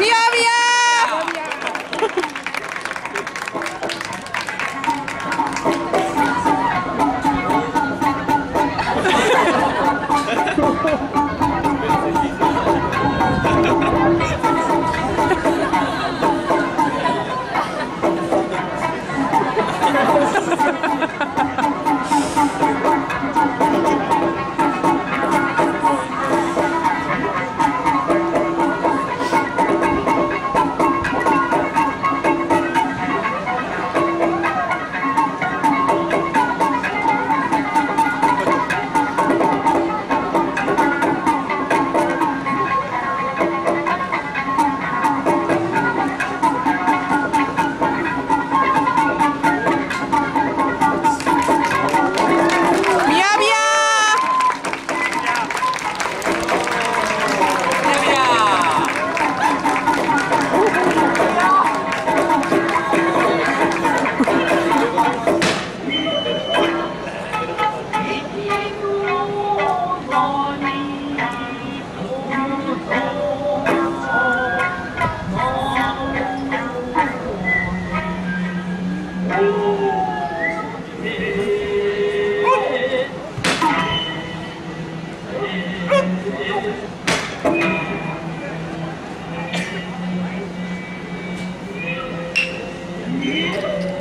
Yeah. Música